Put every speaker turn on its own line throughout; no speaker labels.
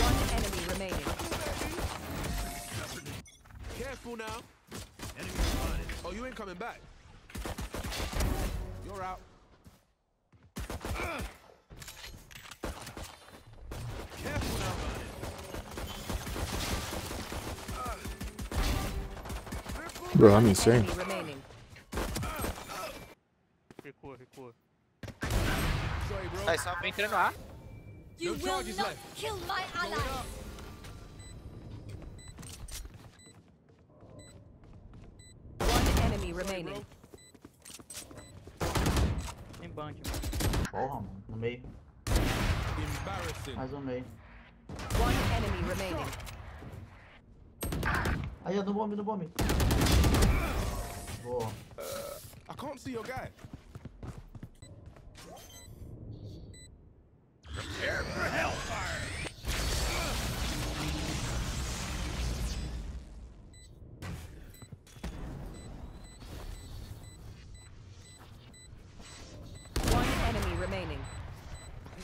One enemy remaining.
Careful now. Oh, you ain't coming back. You're out. Careful now.
Bro, I'm insane.
Enemy remaining.
Recua, recua.
Sorry, bro.
Sai, só
Vem entrando A.
You
No
will not
left.
kill my ally.
One enemy remaining.
Tem band, mano.
Porra, mano. No meio.
Embarrassing.
Mais um meio.
One enemy remaining.
Aí, ó, no bombe, no bombe. Boa.
I can't see your guy.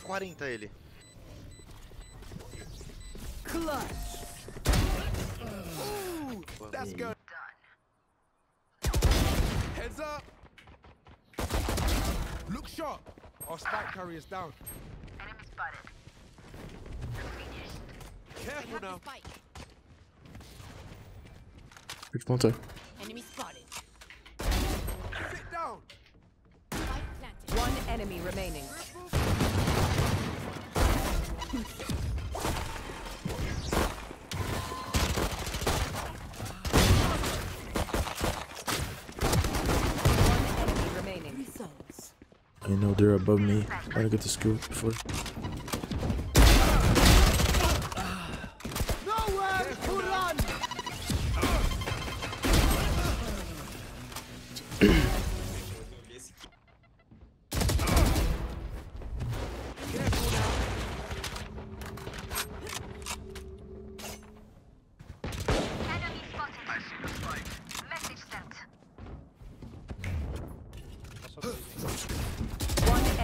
40 ele.
Clutch.
Ooh, that's good. Heads up. Look sharp. Our spike carrier's down. Careful now.
Spike.
Bridge.
Enemy spotted.
Sit down.
Spike planted.
One enemy remaining. One enemy remaining.
I know they're above me. Trying to get the scoop before.
Careful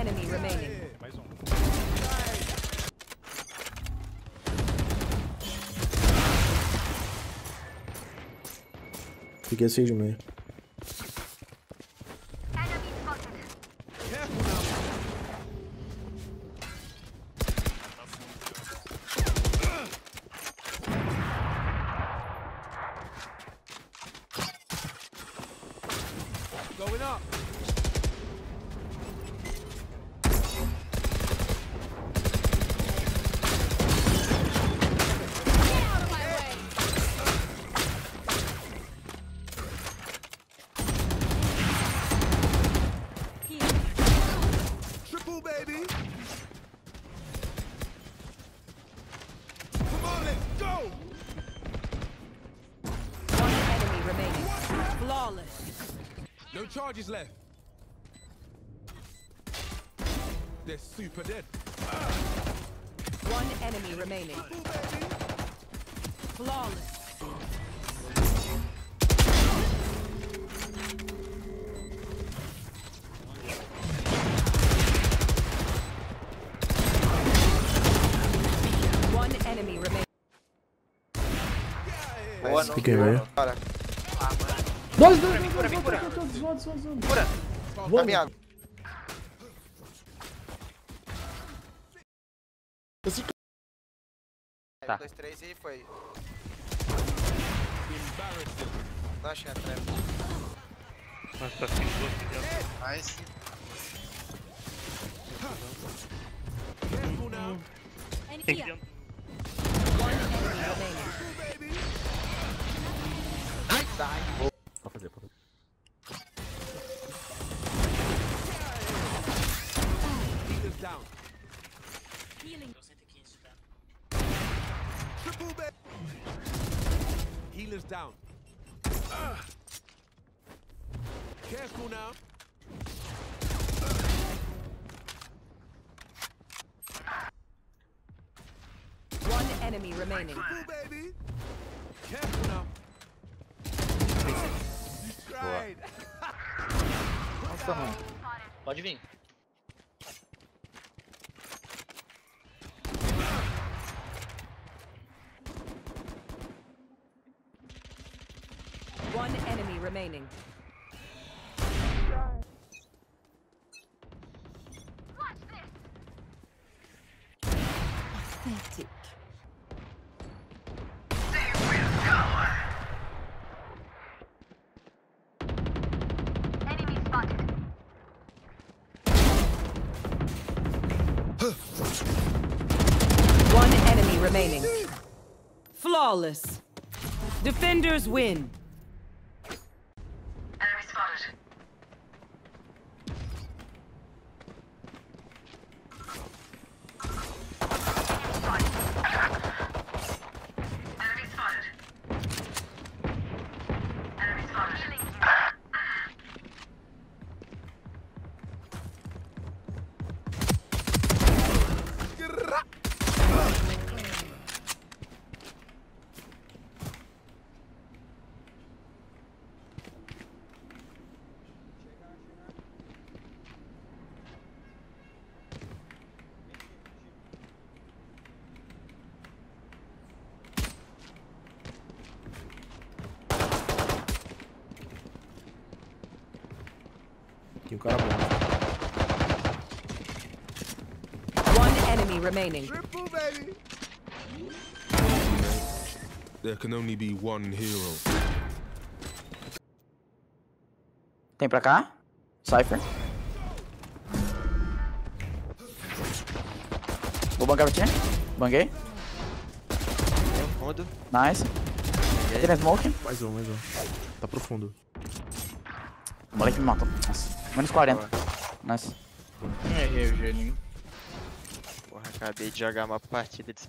enemy remaining.
Mais um.
He gets Sage man.
No charges left. They're super dead.
One enemy remaining. Flawless. One enemy remaining.
Boa, não.
Fiquem aí.
Cara,
Dois, dois, dois,
Cura,
dois,
me cura.
dois, dois, dois, dois, dois.
cura. Caminhado.
Tá.
2, 3 e foi.
Embarrassing.
Não achei a treva.
Nossa, tá sem duas aqui,
Nice.
Careful now.
And
Tem
here.
que
One enemy
now.
One enemy remaining.
Cool, baby. Careful now. You tried.
Nossa.
Pode vir.
One enemy remaining. Remaining. Flawless. Defenders win.
Tem um cara bom.
One enemy remaining.
Triple, baby. There can only be one hero.
Tem pra cá. Cypher. Vou bancar pra ti. Banguei.
Fundo.
Nice. Tem smoke.
Mais um, mais um. Tá profundo.
O moleque me matou. Nossa. Menos 40. Nice.
Errei o geninho.
Porra, acabei de jogar uma partida de.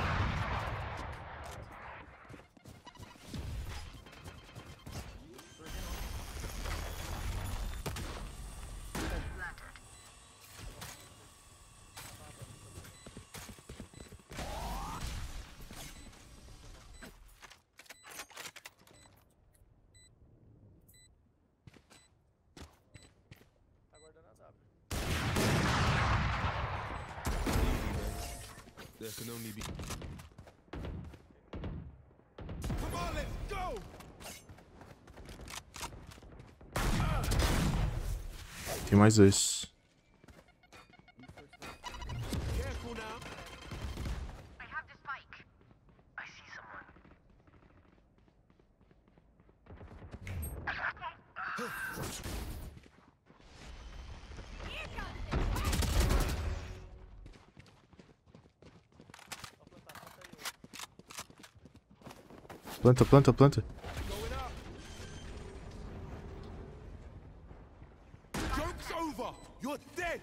There can only be. Come on, let's go.
Tem mais dois.
Careful now.
Planta, planta, planta.
Joke's over. You're dead.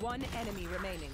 One enemy remaining.